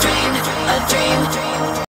Dream, a dream, a dream.